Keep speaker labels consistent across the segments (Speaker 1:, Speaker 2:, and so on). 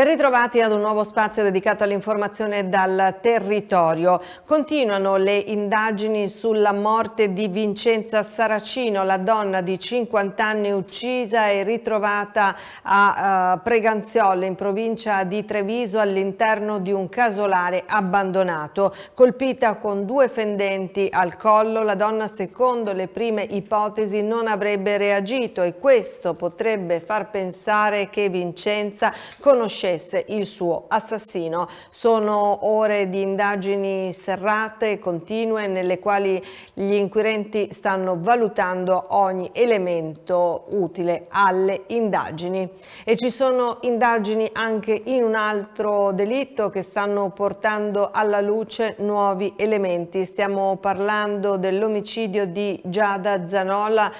Speaker 1: Ben ritrovati ad un nuovo spazio dedicato all'informazione dal territorio. Continuano le indagini sulla morte di Vincenza Saracino, la donna di 50 anni uccisa e ritrovata a uh, Preganziole in provincia di Treviso all'interno di un casolare abbandonato. Colpita con due fendenti al collo, la donna secondo le prime ipotesi non avrebbe reagito e questo potrebbe far pensare che Vincenza conoscesse conoscesse il suo assassino. Sono ore di indagini serrate continue nelle quali gli inquirenti stanno valutando ogni elemento utile alle indagini. E ci sono indagini anche in un altro delitto che stanno portando alla luce nuovi elementi. Stiamo parlando dell'omicidio di Giada Zanola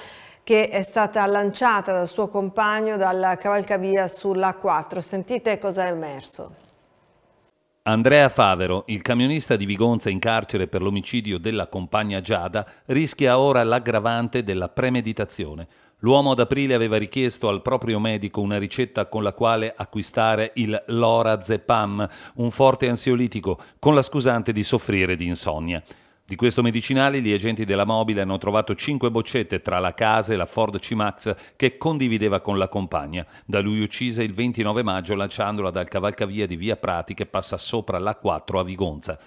Speaker 1: che è stata lanciata dal suo compagno dalla cavalcavia sulla 4. Sentite cosa è emerso.
Speaker 2: Andrea Favero, il camionista di Vigonza in carcere per l'omicidio della compagna Giada, rischia ora l'aggravante della premeditazione. L'uomo ad aprile aveva richiesto al proprio medico una ricetta con la quale acquistare il Lorazepam, un forte ansiolitico, con la scusante di soffrire di insonnia. Di questo medicinale gli agenti della mobile hanno trovato cinque boccette tra la casa e la Ford C-Max che condivideva con la compagna, da lui uccisa il 29 maggio lanciandola dal cavalcavia di Via Prati che passa sopra l'A4 a Vigonza.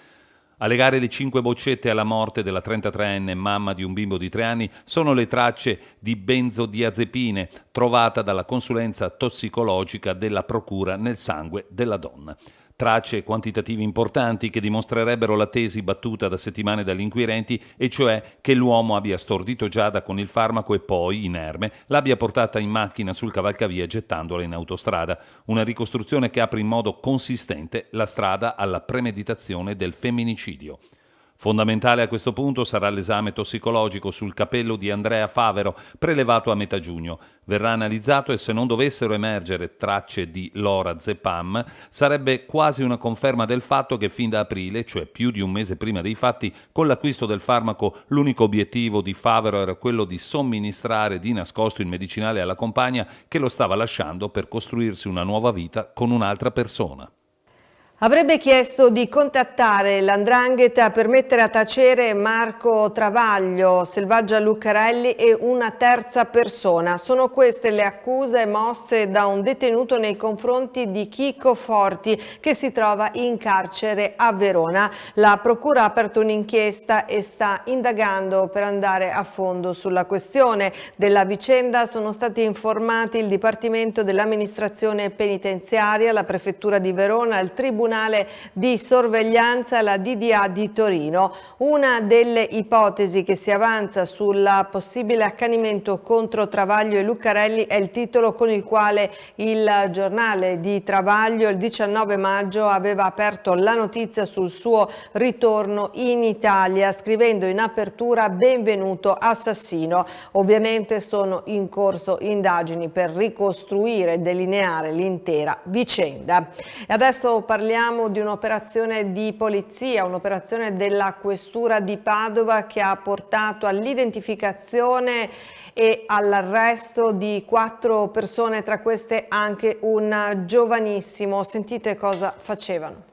Speaker 2: A legare le cinque boccette alla morte della 33enne mamma di un bimbo di tre anni sono le tracce di benzodiazepine trovata dalla consulenza tossicologica della procura nel sangue della donna tracce quantitativi importanti che dimostrerebbero la tesi battuta da settimane dagli inquirenti, e cioè che l'uomo abbia stordito Giada con il farmaco e poi, inerme, l'abbia portata in macchina sul cavalcavia gettandola in autostrada. Una ricostruzione che apre in modo consistente la strada alla premeditazione del femminicidio. Fondamentale a questo punto sarà l'esame tossicologico sul capello di Andrea Favero, prelevato a metà giugno. Verrà analizzato e se non dovessero emergere tracce di lorazepam, sarebbe quasi una conferma del fatto che fin da aprile, cioè più di un mese prima dei fatti, con l'acquisto del farmaco l'unico obiettivo di Favero era quello di somministrare di nascosto il medicinale alla compagna che lo stava lasciando per costruirsi una nuova vita con un'altra persona.
Speaker 1: Avrebbe chiesto di contattare l'Andrangheta per mettere a tacere Marco Travaglio, Selvaggia Luccarelli e una terza persona. Sono queste le accuse mosse da un detenuto nei confronti di Chico Forti che si trova in carcere a Verona. La Procura ha aperto un'inchiesta e sta indagando per andare a fondo sulla questione. Della vicenda sono stati informati il Dipartimento dell'Amministrazione Penitenziaria, la Prefettura di Verona, il Tribunale Tribunale di Sorveglianza, la DDA di Torino. Una delle ipotesi che si avanza sul possibile accanimento contro Travaglio e Luccarelli è il titolo con il quale il giornale di Travaglio il 19 maggio aveva aperto la notizia sul suo ritorno in Italia, scrivendo in apertura benvenuto assassino. Ovviamente sono in corso indagini per ricostruire e delineare l'intera vicenda. E adesso parliamo parliamo di un'operazione di polizia, un'operazione della Questura di Padova che ha portato all'identificazione e all'arresto di quattro persone, tra queste anche un giovanissimo. Sentite cosa facevano.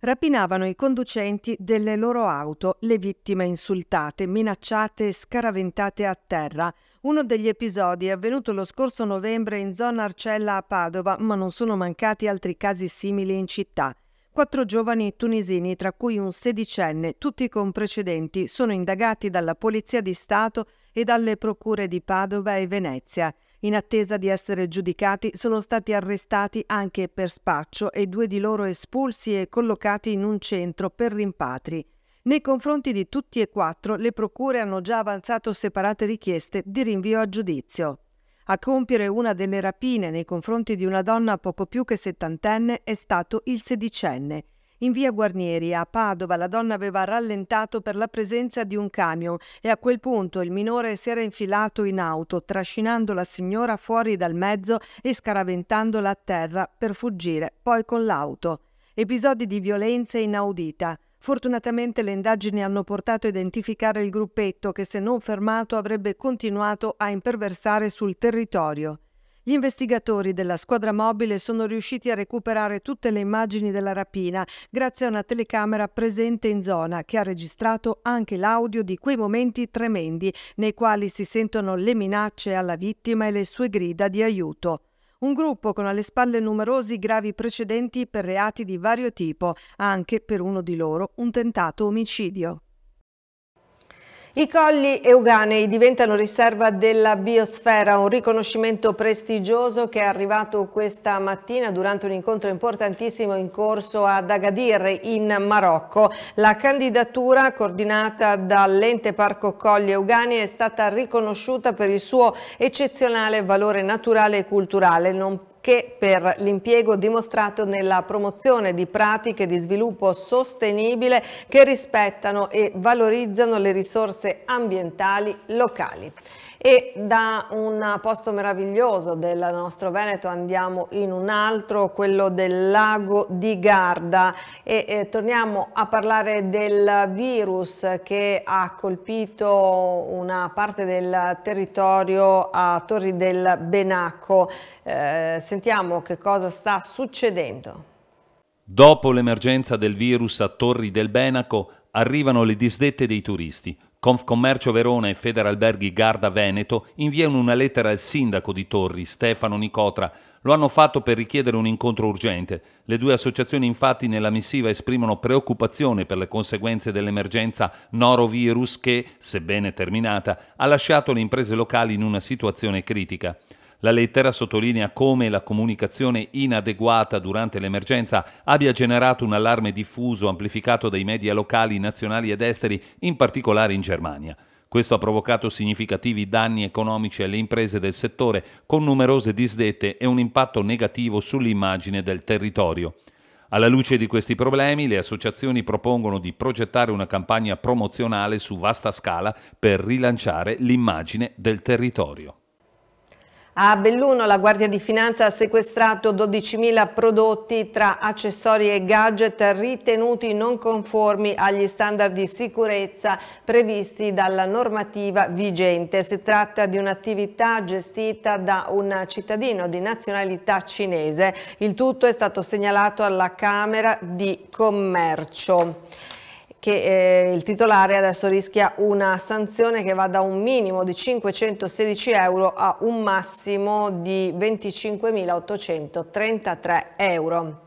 Speaker 3: Rapinavano i conducenti delle loro auto, le vittime insultate, minacciate e scaraventate a terra. Uno degli episodi è avvenuto lo scorso novembre in zona Arcella a Padova, ma non sono mancati altri casi simili in città. Quattro giovani tunisini, tra cui un sedicenne, tutti con precedenti, sono indagati dalla Polizia di Stato e dalle procure di Padova e Venezia. In attesa di essere giudicati sono stati arrestati anche per spaccio e due di loro espulsi e collocati in un centro per rimpatri. Nei confronti di tutti e quattro le procure hanno già avanzato separate richieste di rinvio a giudizio. A compiere una delle rapine nei confronti di una donna poco più che settantenne è stato il sedicenne. In via Guarnieri, a Padova, la donna aveva rallentato per la presenza di un camion e a quel punto il minore si era infilato in auto, trascinando la signora fuori dal mezzo e scaraventandola a terra per fuggire, poi con l'auto. Episodi di violenza inaudita. Fortunatamente le indagini hanno portato a identificare il gruppetto che se non fermato avrebbe continuato a imperversare sul territorio. Gli investigatori della squadra mobile sono riusciti a recuperare tutte le immagini della rapina grazie a una telecamera presente in zona che ha registrato anche l'audio di quei momenti tremendi nei quali si sentono le minacce alla vittima e le sue grida di aiuto. Un gruppo con alle spalle numerosi gravi precedenti per reati di vario tipo, anche per uno di loro un tentato omicidio.
Speaker 1: I colli euganei diventano riserva della biosfera, un riconoscimento prestigioso che è arrivato questa mattina durante un incontro importantissimo in corso ad Agadir in Marocco. La candidatura coordinata dall'ente Parco Colli Euganei è stata riconosciuta per il suo eccezionale valore naturale e culturale, non che per l'impiego dimostrato nella promozione di pratiche di sviluppo sostenibile che rispettano e valorizzano le risorse ambientali locali. E da un posto meraviglioso del nostro Veneto andiamo in un altro, quello del lago di Garda e, e torniamo a parlare del virus che ha colpito una parte del territorio a Torri del Benacco. Eh, sentiamo che cosa sta succedendo.
Speaker 2: Dopo l'emergenza del virus a Torri del Benaco arrivano le disdette dei turisti. Confcommercio Verona e Federalberghi Garda Veneto inviano una lettera al sindaco di Torri, Stefano Nicotra. Lo hanno fatto per richiedere un incontro urgente. Le due associazioni infatti nella missiva esprimono preoccupazione per le conseguenze dell'emergenza norovirus che, sebbene terminata, ha lasciato le imprese locali in una situazione critica. La lettera sottolinea come la comunicazione inadeguata durante l'emergenza abbia generato un allarme diffuso amplificato dai media locali, nazionali ed esteri, in particolare in Germania. Questo ha provocato significativi danni economici alle imprese del settore, con numerose disdette e un impatto negativo sull'immagine del territorio. Alla luce di questi problemi, le associazioni propongono di progettare una campagna promozionale su vasta scala per rilanciare l'immagine del territorio.
Speaker 1: A Belluno la Guardia di Finanza ha sequestrato 12.000 prodotti tra accessori e gadget ritenuti non conformi agli standard di sicurezza previsti dalla normativa vigente. Si tratta di un'attività gestita da un cittadino di nazionalità cinese. Il tutto è stato segnalato alla Camera di Commercio che eh, il titolare adesso rischia una sanzione che va da un minimo di 516 euro a un massimo di 25.833 euro.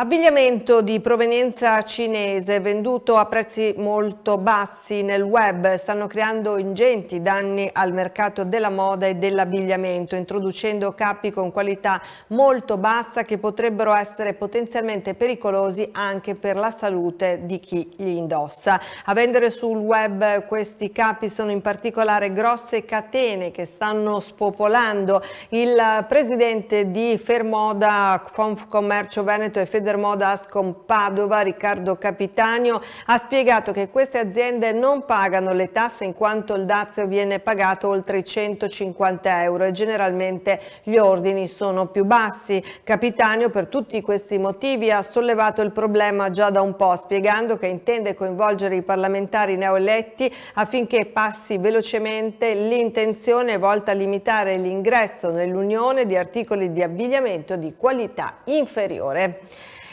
Speaker 1: Abbigliamento di provenienza cinese venduto a prezzi molto bassi nel web stanno creando ingenti danni al mercato della moda e dell'abbigliamento, introducendo capi con qualità molto bassa che potrebbero essere potenzialmente pericolosi anche per la salute di chi li indossa. A vendere sul web questi capi sono in particolare grosse catene che stanno spopolando. Il presidente di Fermoda, Confcommercio Veneto e Federazione Federmoda Ascom Padova, Riccardo Capitanio, ha spiegato che queste aziende non pagano le tasse in quanto il dazio viene pagato oltre i 150 euro e generalmente gli ordini sono più bassi. Capitanio per tutti questi motivi ha sollevato il problema già da un po', spiegando che intende coinvolgere i parlamentari neoeletti affinché passi velocemente l'intenzione volta a limitare l'ingresso nell'Unione di articoli di abbigliamento di qualità inferiore.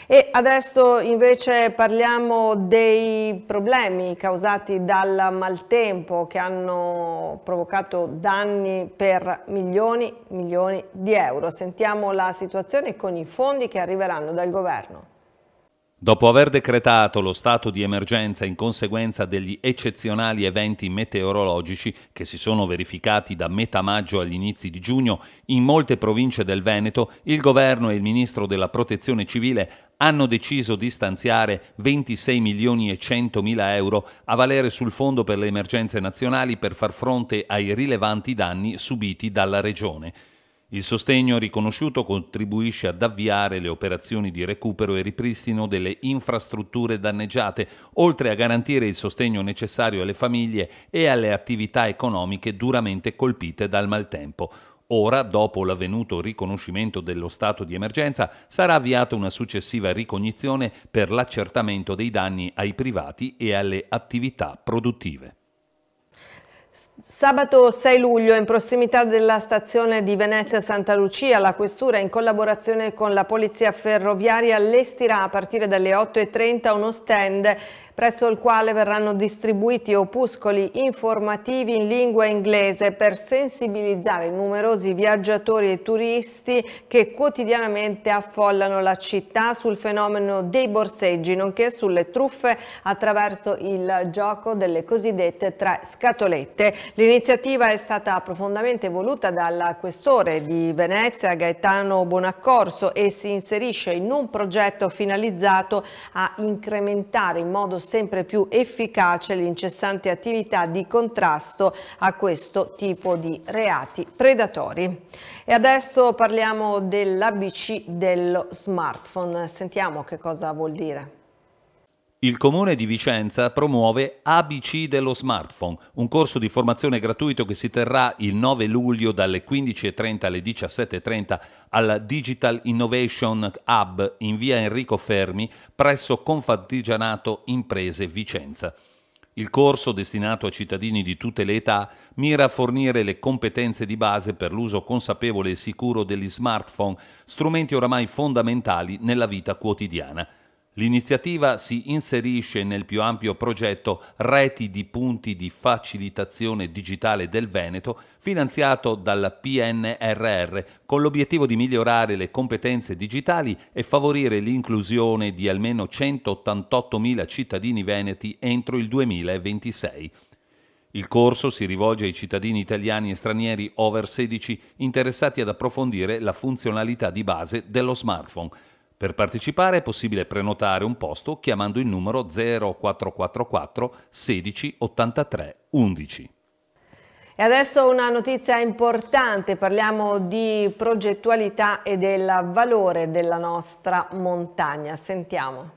Speaker 1: E adesso invece parliamo dei problemi causati dal maltempo che hanno provocato danni per milioni, milioni di euro. Sentiamo la situazione con i fondi che arriveranno dal governo.
Speaker 2: Dopo aver decretato lo stato di emergenza in conseguenza degli eccezionali eventi meteorologici che si sono verificati da metà maggio agli inizi di giugno in molte province del Veneto, il governo e il ministro della Protezione Civile hanno deciso di stanziare 26 milioni e 100 mila euro a valere sul Fondo per le emergenze nazionali per far fronte ai rilevanti danni subiti dalla Regione. Il sostegno riconosciuto contribuisce ad avviare le operazioni di recupero e ripristino delle infrastrutture danneggiate, oltre a garantire il sostegno necessario alle famiglie e alle attività economiche duramente colpite dal maltempo. Ora, dopo l'avvenuto riconoscimento dello stato di emergenza, sarà avviata una successiva ricognizione per l'accertamento dei danni ai privati e alle attività produttive.
Speaker 1: Sabato 6 luglio, in prossimità della stazione di Venezia Santa Lucia, la Questura, in collaborazione con la Polizia Ferroviaria, allestirà a partire dalle 8.30 uno stand presso il quale verranno distribuiti opuscoli informativi in lingua inglese per sensibilizzare i numerosi viaggiatori e turisti che quotidianamente affollano la città sul fenomeno dei borseggi, nonché sulle truffe attraverso il gioco delle cosiddette tre scatolette. L'iniziativa è stata profondamente voluta dal questore di Venezia, Gaetano Bonaccorso, e si inserisce in un progetto finalizzato a incrementare in modo sempre più efficace l'incessante attività di contrasto a questo tipo di reati predatori. E adesso parliamo dell'ABC dello smartphone. Sentiamo che cosa vuol dire.
Speaker 2: Il Comune di Vicenza promuove ABC dello smartphone, un corso di formazione gratuito che si terrà il 9 luglio dalle 15.30 alle 17.30 al Digital Innovation Hub in via Enrico Fermi presso Confartigianato Imprese Vicenza. Il corso, destinato a cittadini di tutte le età, mira a fornire le competenze di base per l'uso consapevole e sicuro degli smartphone, strumenti oramai fondamentali nella vita quotidiana. L'iniziativa si inserisce nel più ampio progetto Reti di punti di facilitazione digitale del Veneto, finanziato dal PNRR, con l'obiettivo di migliorare le competenze digitali e favorire l'inclusione di almeno 188.000 cittadini veneti entro il 2026. Il corso si rivolge ai cittadini italiani e stranieri over 16 interessati ad approfondire la funzionalità di base dello smartphone per partecipare è possibile prenotare un posto chiamando il numero 0444 16 83 11.
Speaker 1: E adesso una notizia importante, parliamo di progettualità e del valore della nostra montagna. Sentiamo.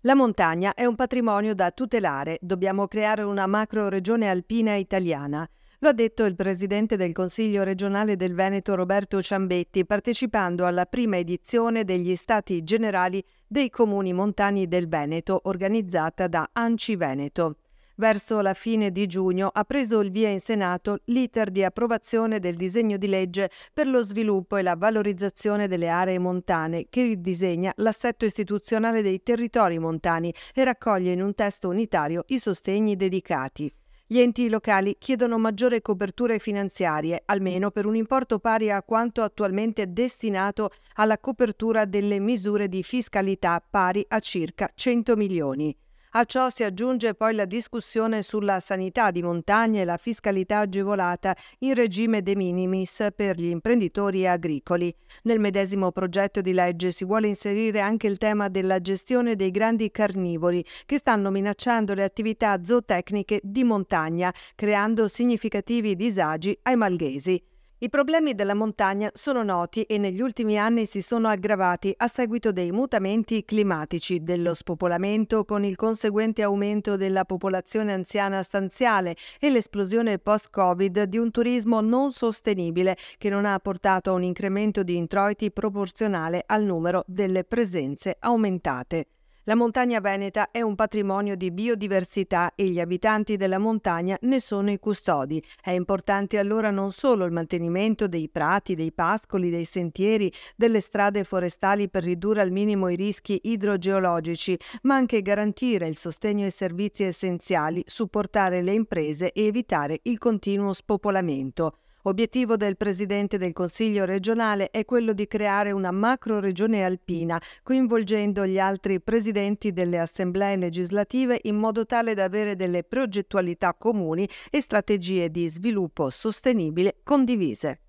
Speaker 3: La montagna è un patrimonio da tutelare, dobbiamo creare una macro regione alpina italiana. Lo ha detto il presidente del Consiglio regionale del Veneto Roberto Ciambetti partecipando alla prima edizione degli Stati Generali dei Comuni Montani del Veneto organizzata da Anci Veneto. Verso la fine di giugno ha preso il via in Senato l'iter di approvazione del disegno di legge per lo sviluppo e la valorizzazione delle aree montane che ridisegna l'assetto istituzionale dei territori montani e raccoglie in un testo unitario i sostegni dedicati. Gli enti locali chiedono maggiore coperture finanziarie, almeno per un importo pari a quanto attualmente destinato alla copertura delle misure di fiscalità pari a circa 100 milioni. A ciò si aggiunge poi la discussione sulla sanità di montagna e la fiscalità agevolata in regime de minimis per gli imprenditori agricoli. Nel medesimo progetto di legge si vuole inserire anche il tema della gestione dei grandi carnivori che stanno minacciando le attività zootecniche di montagna, creando significativi disagi ai malghesi. I problemi della montagna sono noti e negli ultimi anni si sono aggravati a seguito dei mutamenti climatici, dello spopolamento con il conseguente aumento della popolazione anziana stanziale e l'esplosione post-Covid di un turismo non sostenibile che non ha portato a un incremento di introiti proporzionale al numero delle presenze aumentate. La montagna veneta è un patrimonio di biodiversità e gli abitanti della montagna ne sono i custodi. È importante allora non solo il mantenimento dei prati, dei pascoli, dei sentieri, delle strade forestali per ridurre al minimo i rischi idrogeologici, ma anche garantire il sostegno ai servizi essenziali, supportare le imprese e evitare il continuo spopolamento. Obiettivo del Presidente del Consiglio regionale è quello di creare una macro regione alpina, coinvolgendo gli altri presidenti delle assemblee legislative in modo tale da avere delle progettualità comuni e strategie di sviluppo sostenibile condivise.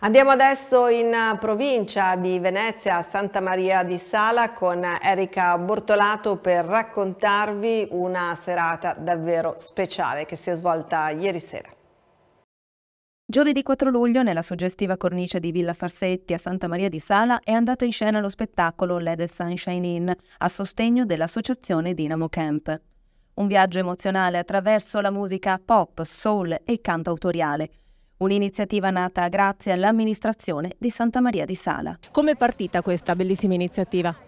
Speaker 1: Andiamo adesso in provincia di Venezia, a Santa Maria di Sala, con Erika Bortolato per raccontarvi una serata davvero speciale che si è svolta ieri sera.
Speaker 4: Giovedì 4 luglio, nella suggestiva cornice di Villa Farsetti a Santa Maria di Sala, è andato in scena lo spettacolo the Sunshine In, a sostegno dell'associazione Dynamo Camp. Un viaggio emozionale attraverso la musica pop, soul e cantautoriale. Un'iniziativa nata grazie all'amministrazione di Santa Maria di Sala.
Speaker 5: Come è partita questa bellissima iniziativa?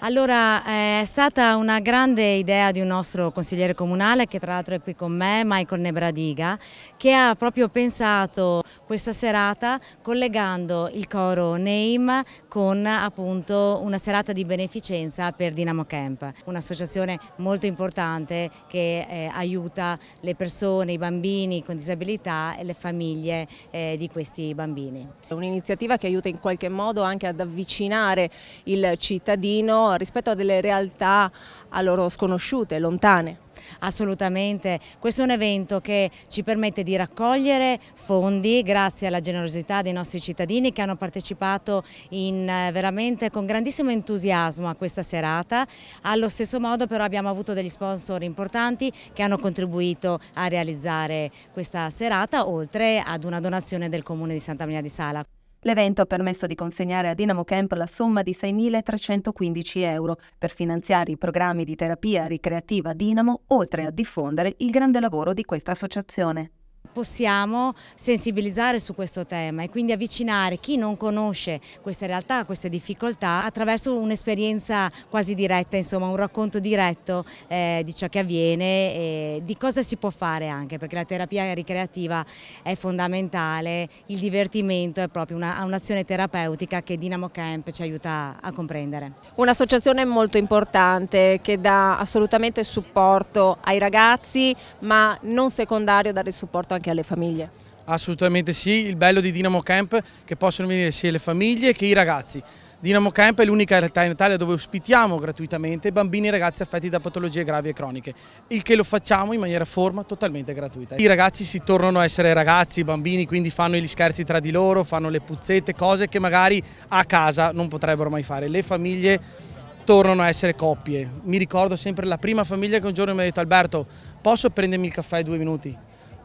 Speaker 5: Allora è stata una grande idea di un nostro consigliere comunale che tra l'altro è qui con me, Michael Nebradiga, che ha proprio pensato questa serata collegando il coro Name con appunto una serata di beneficenza per Dinamo Camp, un'associazione molto importante che eh, aiuta le persone, i bambini con disabilità e le famiglie eh, di questi bambini.
Speaker 6: Un'iniziativa che aiuta in qualche modo anche ad avvicinare il cittadino rispetto a delle realtà a loro sconosciute, lontane.
Speaker 5: Assolutamente, questo è un evento che ci permette di raccogliere fondi grazie alla generosità dei nostri cittadini che hanno partecipato in, eh, veramente con grandissimo entusiasmo a questa serata, allo stesso modo però abbiamo avuto degli sponsor importanti che hanno contribuito a realizzare questa serata oltre ad una donazione del Comune di Santa Maria di Sala.
Speaker 4: L'evento ha permesso di consegnare a Dinamo Camp la somma di 6.315 euro per finanziare i programmi di terapia ricreativa Dinamo, oltre a diffondere il grande lavoro di questa associazione
Speaker 5: possiamo sensibilizzare su questo tema e quindi avvicinare chi non conosce queste realtà, queste difficoltà attraverso un'esperienza quasi diretta, insomma un racconto diretto eh, di ciò che avviene e di cosa si può fare anche perché la terapia ricreativa è fondamentale, il divertimento è proprio un'azione una, terapeutica che Dinamo Camp ci aiuta a comprendere.
Speaker 6: Un'associazione molto importante che dà assolutamente supporto ai ragazzi ma non secondario dare supporto anche anche alle famiglie?
Speaker 7: Assolutamente sì, il bello di Dinamo Camp è che possono venire sia le famiglie che i ragazzi. Dinamo Camp è l'unica realtà in Italia dove ospitiamo gratuitamente bambini e ragazzi affetti da patologie gravi e croniche, il che lo facciamo in maniera forma totalmente gratuita. I ragazzi si tornano a essere ragazzi, bambini quindi fanno gli scherzi tra di loro, fanno le puzzette, cose che magari a casa non potrebbero mai fare. Le famiglie tornano a essere coppie. Mi ricordo sempre la prima famiglia che un giorno mi ha detto Alberto posso prendermi il caffè due minuti?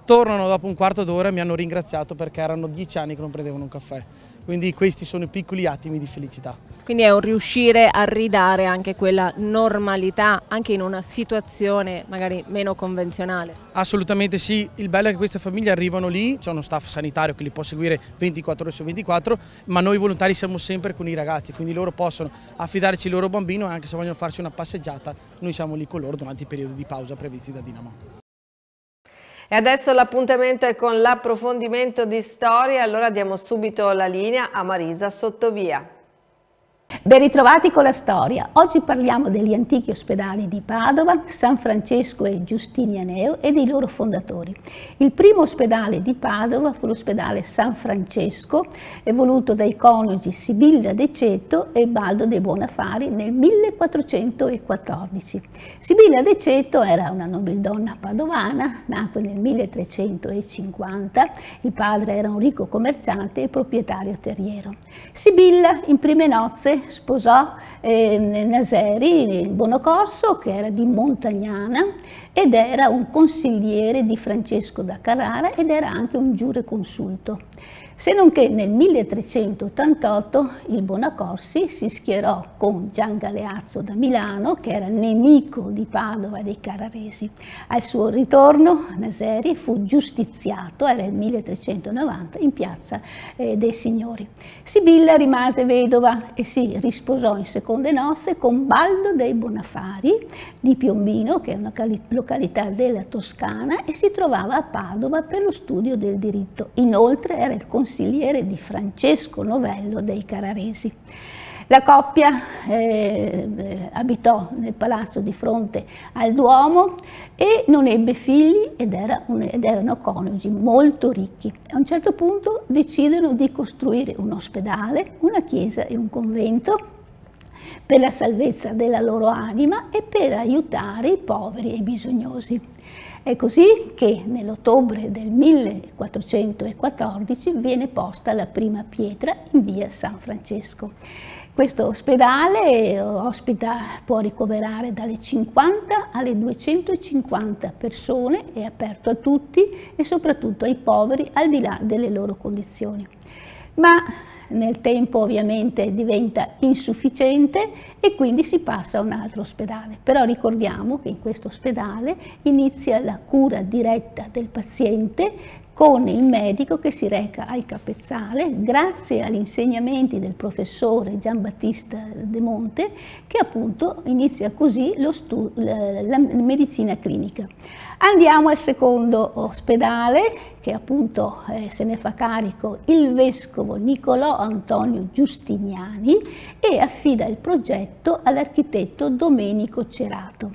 Speaker 7: Tornano dopo un quarto d'ora e mi hanno ringraziato perché erano dieci anni che non prendevano un caffè. Quindi questi sono i piccoli attimi di felicità.
Speaker 6: Quindi è un riuscire a ridare anche quella normalità anche in una situazione magari meno convenzionale.
Speaker 7: Assolutamente sì, il bello è che queste famiglie arrivano lì, c'è uno staff sanitario che li può seguire 24 ore su 24, ma noi volontari siamo sempre con i ragazzi, quindi loro possono affidarci il loro bambino e anche se vogliono farsi una passeggiata, noi siamo lì con loro durante i periodi di pausa previsti da Dinamo.
Speaker 1: E adesso l'appuntamento è con l'approfondimento di storia, allora diamo subito la linea a Marisa Sottovia.
Speaker 8: Ben ritrovati con la storia. Oggi parliamo degli antichi ospedali di Padova, San Francesco e Giustinianeo e dei loro fondatori. Il primo ospedale di Padova fu l'ospedale San Francesco, voluto dai coniugi Sibilla De Ceto e Baldo De Buonafari nel 1414. Sibilla De Ceto era una nobildonna padovana, nacque nel 1350, il padre era un ricco commerciante e proprietario terriero. Sibilla in prime nozze sposò eh, Naseri Bonocorso, che era di Montagnana, ed era un consigliere di Francesco da Carrara ed era anche un giureconsulto se non che nel 1388 il Bonacorsi si schierò con Gian Galeazzo da Milano, che era nemico di Padova e dei Carraresi. Al suo ritorno Naseri fu giustiziato, era il 1390, in piazza eh, dei Signori. Sibilla rimase vedova e si risposò in seconde nozze con Baldo dei Bonafari di Piombino, che è una località della Toscana, e si trovava a Padova per lo studio del diritto. Inoltre era il consigliere di Francesco Novello dei Cararesi. La coppia eh, abitò nel palazzo di fronte al Duomo e non ebbe figli ed, era un, ed, erano coniugi molto ricchi. A un certo punto decidono di costruire un ospedale, una chiesa e un convento per la salvezza della loro anima e per aiutare i poveri e i bisognosi. È così che nell'ottobre del 1414 viene posta la prima pietra in via San Francesco. Questo ospedale ospita, può ricoverare dalle 50 alle 250 persone, è aperto a tutti e soprattutto ai poveri al di là delle loro condizioni. Ma nel tempo ovviamente diventa insufficiente e quindi si passa a un altro ospedale. Però ricordiamo che in questo ospedale inizia la cura diretta del paziente con il medico che si reca al capezzale grazie agli insegnamenti del professore Giambattista De Monte che appunto inizia così la, la medicina clinica. Andiamo al secondo ospedale che appunto eh, se ne fa carico il vescovo Nicolò Antonio Giustiniani e affida il progetto all'architetto Domenico Cerato.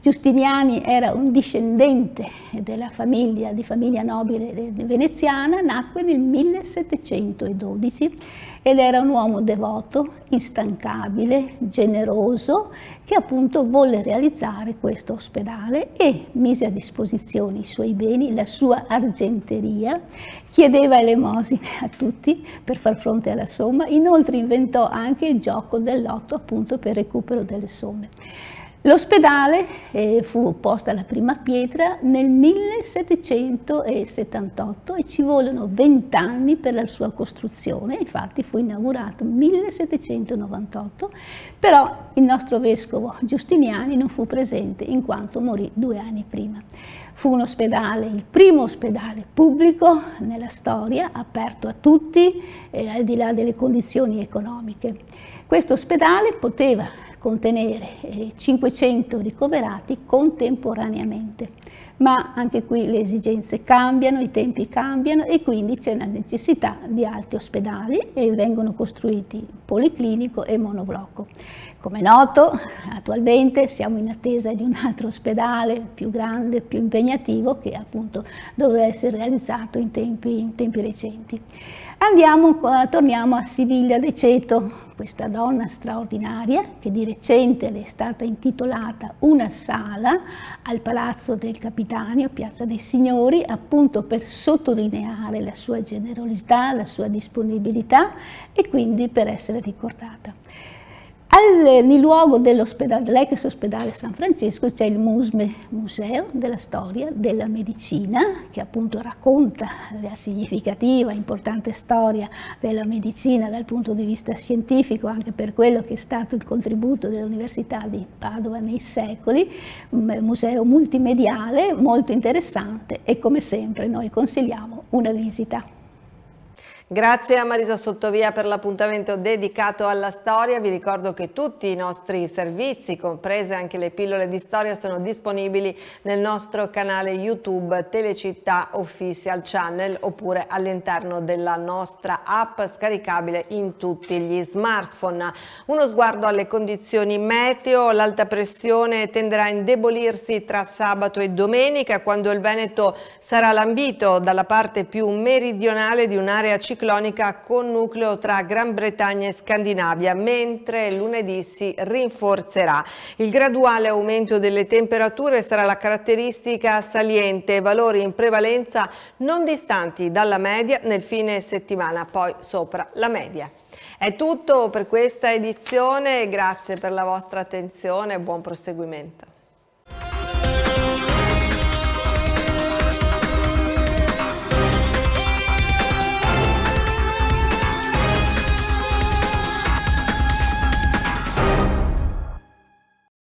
Speaker 8: Giustiniani era un discendente della famiglia, di famiglia nobile veneziana, nacque nel 1712 ed era un uomo devoto, instancabile, generoso, che appunto volle realizzare questo ospedale e mise a disposizione i suoi beni, la sua argenteria, chiedeva elemosine a tutti per far fronte alla somma, inoltre inventò anche il gioco del lotto appunto per recupero delle somme. L'ospedale eh, fu posta la prima pietra nel 1778 e ci vollero vent'anni per la sua costruzione, infatti fu inaugurato nel 1798, però il nostro vescovo Giustiniani non fu presente in quanto morì due anni prima. Fu un ospedale, il primo ospedale pubblico nella storia, aperto a tutti, eh, al di là delle condizioni economiche. Questo ospedale poteva contenere 500 eh, ricoverati contemporaneamente. Ma anche qui le esigenze cambiano, i tempi cambiano e quindi c'è la necessità di altri ospedali e vengono costruiti policlinico e monoblocco. Come è noto, attualmente siamo in attesa di un altro ospedale più grande, più impegnativo, che appunto dovrà essere realizzato in tempi, in tempi recenti. Andiamo, torniamo a Siviglia De Ceto, questa donna straordinaria che di recente le è stata intitolata una sala al Palazzo del Capitanio, Piazza dei Signori, appunto per sottolineare la sua generosità, la sua disponibilità e quindi per essere ricordata. Al, nel luogo dell'ex ospedale San Francesco c'è il MUSME, Museo della Storia della Medicina, che appunto racconta la significativa, importante storia della medicina dal punto di vista scientifico, anche per quello che è stato il contributo dell'Università di Padova nei secoli, un museo multimediale molto interessante e come sempre noi consigliamo una visita.
Speaker 1: Grazie a Marisa Sottovia per l'appuntamento dedicato alla storia. Vi ricordo che tutti i nostri servizi, comprese anche le pillole di storia, sono disponibili nel nostro canale YouTube Telecittà Official Channel oppure all'interno della nostra app scaricabile in tutti gli smartphone. Uno sguardo alle condizioni meteo, l'alta pressione tenderà a indebolirsi tra sabato e domenica quando il Veneto sarà lambito dalla parte più meridionale di un'area ciclonica ciclonica con nucleo tra Gran Bretagna e Scandinavia, mentre lunedì si rinforzerà. Il graduale aumento delle temperature sarà la caratteristica saliente, valori in prevalenza non distanti dalla media nel fine settimana, poi sopra la media. È tutto per questa edizione, grazie per la vostra attenzione e buon proseguimento.